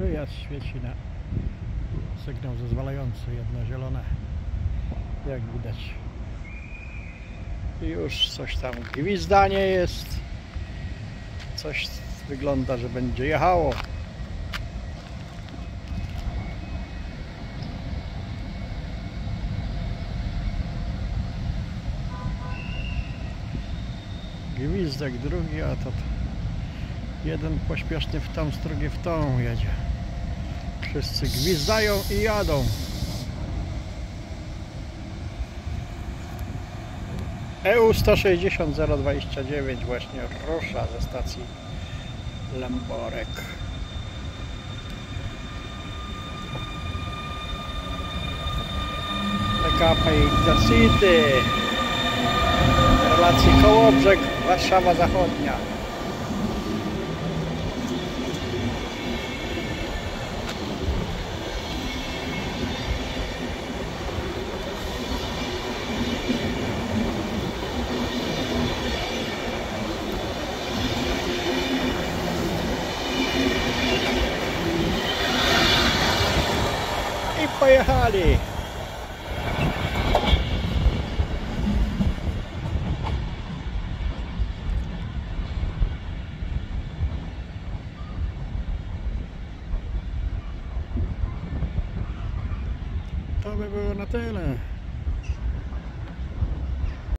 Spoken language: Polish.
Wyjazd świeci na sygnał zezwalający, jedno zielone, jak widać. I już coś tam gwizdanie jest. Coś wygląda, że będzie jechało. Gwizdek drugi, a to jeden pośpieszny w tą, drugi w tą jedzie. Wszyscy gwizdają i jadą. EU 160 029 właśnie rusza ze stacji Lemborek. PKP Intercity relacji Kołobrzeg, Warszawa Zachodnia. I pojechali. To by było na tyle.